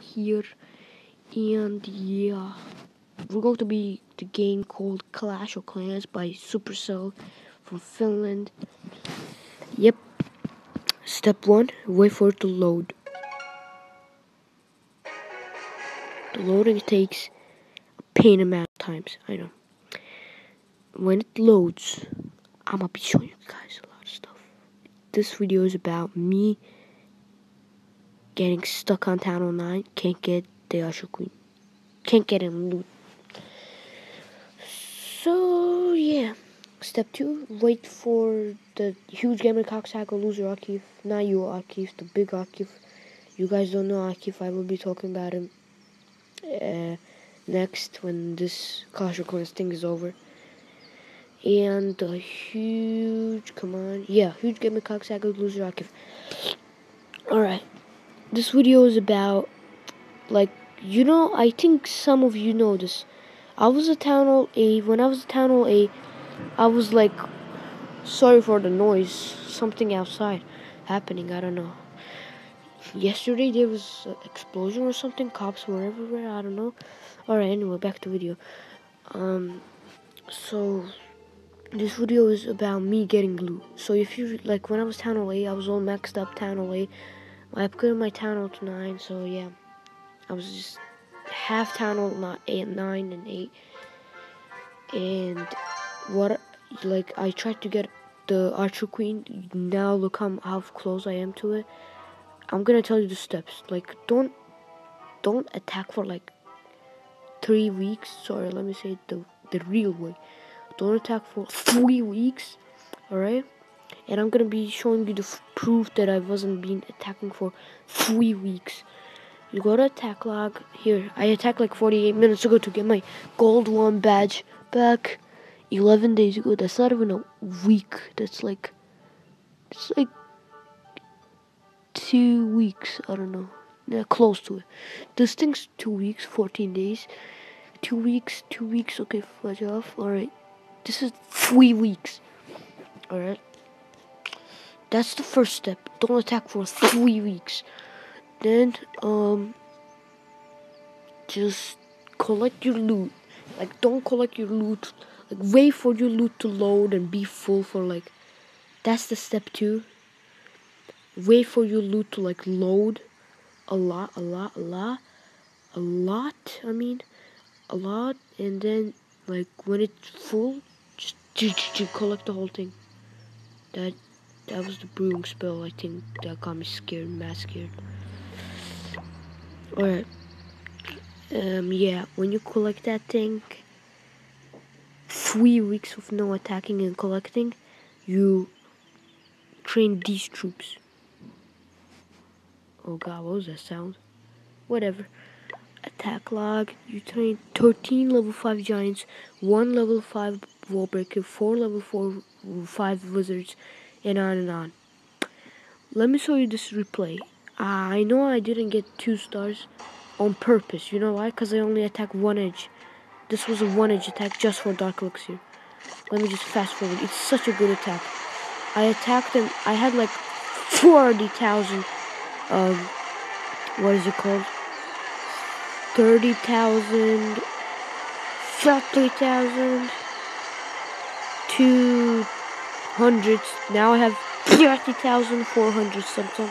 here. And yeah. We're going to be the game called Clash of Clans by Supercell from Finland. Yep. Step one wait for it to load. The loading takes a pain amount of times I know. When it loads I'm gonna be showing you guys a lot of stuff. This video is about me getting stuck on Town 9, can't get the Archer Queen. Can't get him loot. So, yeah. Step 2, wait for the huge gamer cocksacker loser Akif. Not you, Akif, the big Akif. You guys don't know Akif, I will be talking about him uh, next when this Clash Clans thing is over. And the huge, come on, yeah, huge gamer cocksacker loser Akif. Alright this video is about like you know I think some of you know this. I was a town hall A when I was a town hall A I was like sorry for the noise something outside happening I don't know. Yesterday there was an explosion or something cops were everywhere I don't know. Alright anyway back to video. Um so this video is about me getting loot. So if you like when I was town hall A I was all maxed up town hall A I upgraded my town hall to 9, so yeah. I was just half town hall, not 8, 9, and 8. And what, like, I tried to get the Archer Queen. Now look how, how close I am to it. I'm gonna tell you the steps. Like, don't, don't attack for like three weeks. Sorry, let me say the the real way. Don't attack for three weeks. Alright? And I'm gonna be showing you the proof that I wasn't being attacking for three weeks. You go to attack log. Here, I attacked like 48 minutes ago to get my gold one badge back. 11 days ago. That's not even a week. That's like, it's like two weeks. I don't know. Yeah, close to it. This thing's two weeks, 14 days. Two weeks, two weeks. Okay, fudge off. Alright. This is three weeks. Alright. That's the first step. Don't attack for three weeks. Then, um, just collect your loot. Like, don't collect your loot. Like, wait for your loot to load and be full for like. That's the step two. Wait for your loot to like load a lot, a lot, a lot, a lot. I mean, a lot, and then like when it's full, just, just, just collect the whole thing. That that was the brewing spell, I think, that got me scared, mad scared. Alright. Um, yeah, when you collect that thing, three weeks of no attacking and collecting, you train these troops. Oh god, what was that sound? Whatever. Attack log, you train 13 level 5 giants, 1 level 5 wall breaker, 4 level 4 5 wizards, and on and on. Let me show you this replay. Uh, I know I didn't get two stars on purpose. You know why? Because I only attacked one edge. This was a one edge attack just for Dark Elixir. Let me just fast forward. It's such a good attack. I attacked him. I had like 40,000, um, what is it called? 30,000, 30,000, two hundreds. Now I have 30,400 something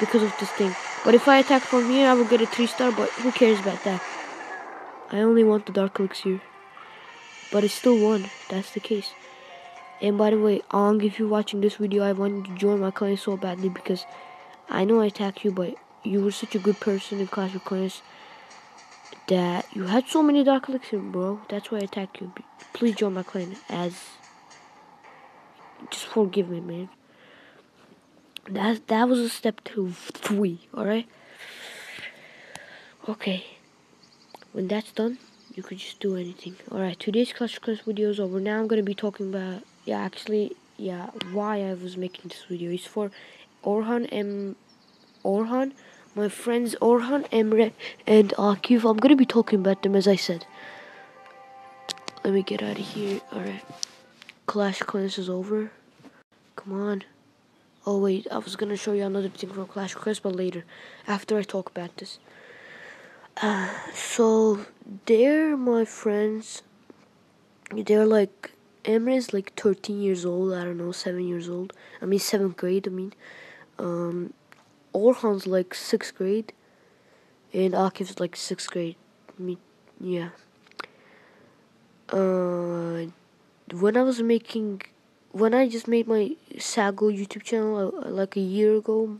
because of this thing. But if I attack from here, I will get a 3 star, but who cares about that? I only want the Dark Elixir. But it's still 1, That's the case. And by the way, Ong, if you're watching this video, I want you to join my clan so badly because I know I attacked you, but you were such a good person in Clash of Clans that you had so many Dark Elixir, bro. That's why I attacked you. Please join my clan as just forgive me, man. That that was a step two, three. All right. Okay. When that's done, you could just do anything. All right. Today's Clash Clans video is over. Now I'm gonna be talking about yeah, actually yeah, why I was making this video. It's for Orhan M. Orhan, my friends Orhan, Emre, and Akif. I'm gonna be talking about them as I said. Let me get out of here. All right. Clash Clans is over. Come on. Oh wait, I was gonna show you another thing from Clash of Clans, but later, after I talk about this. Uh, so they're my friends. They're like Emre is like 13 years old. I don't know, seven years old. I mean seventh grade. I mean, um, Orhan's like sixth grade, and Akif's like sixth grade. I mean, yeah. Uh, when I was making, when I just made my Sago YouTube channel uh, like a year ago,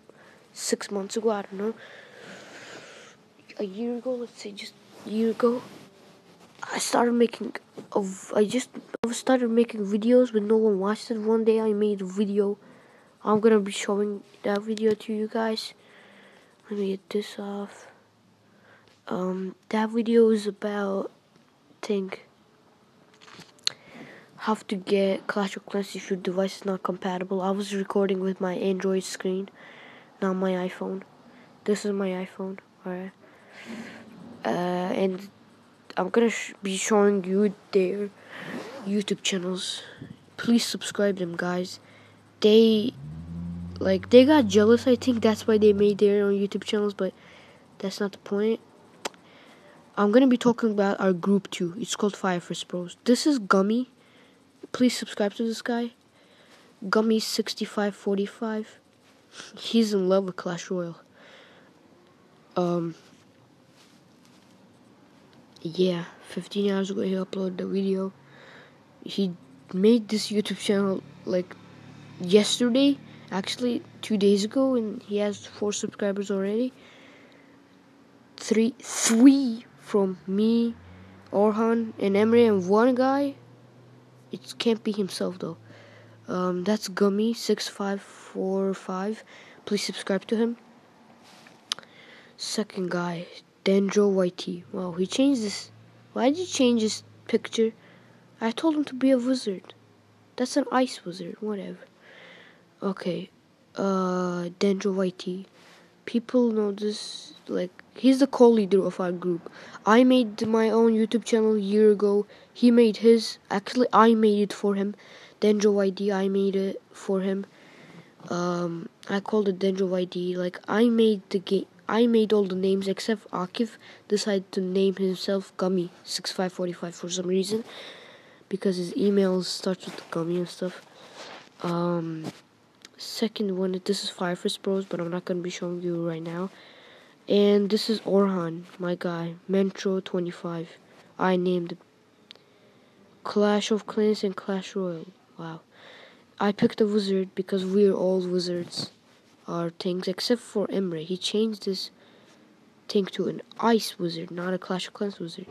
six months ago, I don't know. A year ago, let's say just a year ago, I started making of I just started making videos but no one watched it. One day I made a video. I'm gonna be showing that video to you guys. Let me get this off. Um, that video is about think how to get Clash of Clans if your device is not compatible. I was recording with my Android screen, not my iPhone. This is my iPhone. Alright. Uh, and I'm gonna sh be showing you their YouTube channels. Please subscribe them, guys. They like they got jealous. I think that's why they made their own YouTube channels, but that's not the point. I'm gonna be talking about our group too. It's called Fire Fist Bros. This is Gummy. Please subscribe to this guy. Gummy sixty five forty five. He's in love with Clash Royale. Um yeah, 15 hours ago he uploaded the video. He made this YouTube channel like yesterday, actually two days ago, and he has four subscribers already. Three, three from me, Orhan, and Emre, and one guy. It can't be himself though. Um, that's Gummy six five four five. Please subscribe to him. Second guy, Dendro YT. Wow, he changed this. Why did he change his picture? I told him to be a wizard. That's an ice wizard, whatever. Okay, uh, Dendro YT. People know this, like, he's the co-leader of our group. I made my own YouTube channel a year ago. He made his. Actually, I made it for him. Dendro id I made it for him. Um, I called it Dendro id Like, I made the game. I made all the names except Akif decided to name himself Gummy 6545 for some reason because his email starts with Gummy and stuff. Um, second one, this is Fire Fist Bros, but I'm not gonna be showing you right now. And this is Orhan, my guy, Mentro 25. I named it Clash of Clans and Clash Royale. Wow. I picked a wizard because we're all wizards our things, except for Emre. He changed this thing to an ice wizard, not a Clash of Clans wizard.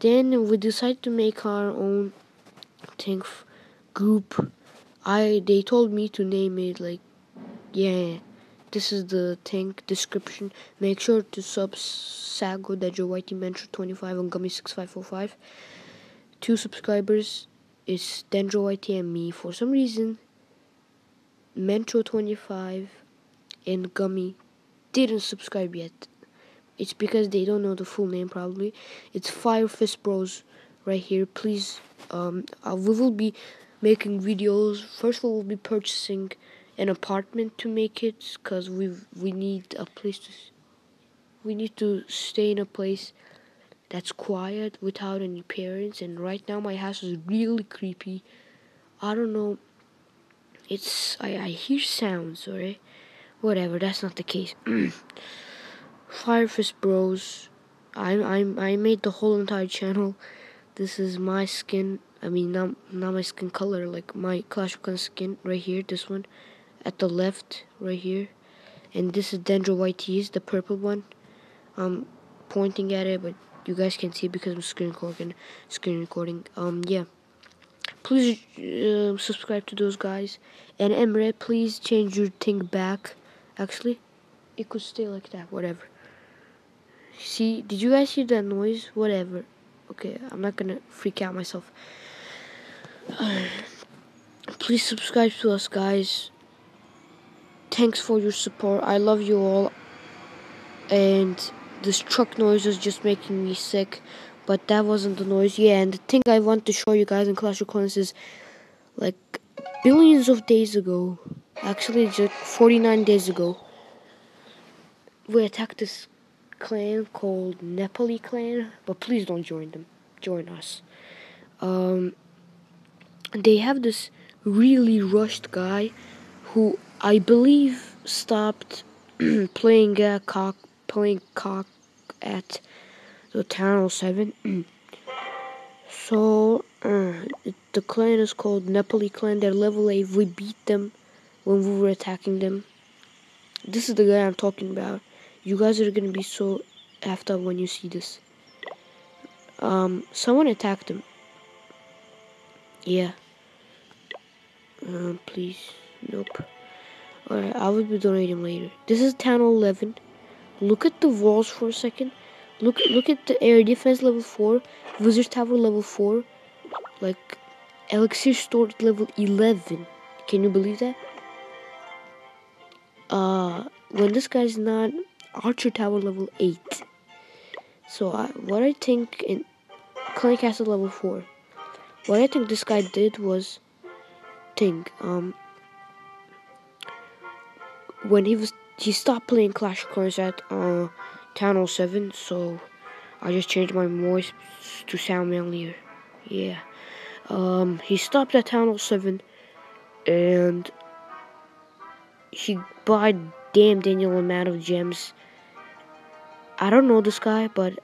Then we decided to make our own thing group. I they told me to name it like yeah. This is the tank description. Make sure to sub Sago Dejo Whitey Mentor 25 on Gummy 6545. Two subscribers is Dendro YT and me. For some reason, Mentor 25 and Gummy didn't subscribe yet. It's because they don't know the full name probably. It's Fire Fist Bros right here. Please, um, uh, we will be making videos. First of all, we'll be purchasing an apartment to make it because we we need a place to we need to stay in a place that's quiet without any parents and right now my house is really creepy i don't know it's i, I hear sounds alright Whatever, that's not the case. Fire Fist Bros. I I I made the whole entire channel. This is my skin. I mean, not not my skin color, like my Clash of Clans skin right here. This one, at the left, right here, and this is Dendro YT's, the purple one. I'm pointing at it, but you guys can see because I'm screen recording. Screen recording. Um, yeah. Please uh, subscribe to those guys, and Emre, please change your thing back. Actually, it could stay like that, whatever. See, did you guys hear that noise? Whatever. Okay, I'm not gonna freak out myself. please subscribe to us, guys. Thanks for your support. I love you all. And this truck noise is just making me sick. But that wasn't the noise. Yeah, and the thing I want to show you guys in Clash of Clans is like billions of days ago actually just 49 days ago we attacked this clan called Nepali clan, but please don't join them. Join us. Um, they have this really rushed guy who I believe stopped playing uh, cock playing cock at the Town 7. so uh, the clan is called Nepali clan. They're level 8. We beat them when we were attacking them. This is the guy I'm talking about. You guys are gonna be so effed up when you see this. Um, someone attacked him. Yeah. Um, please. Nope. Alright, I will be donating later. This is Town 11. Look at the walls for a second. Look look at the air defense level 4. Wizard Tower level 4. Like, Elixir Store level 11. Can you believe that? Uh, when this guy's not Archer Tower level 8. So, I, what I think in Clan Castle level 4. What I think this guy did was think, um, when he was, he stopped playing Clash of Clans at, uh, Town 07, so I just changed my voice to sound manlier. Yeah. Um, he stopped at Town 07, and he bought damn Daniel amount of gems. I don't know this guy, but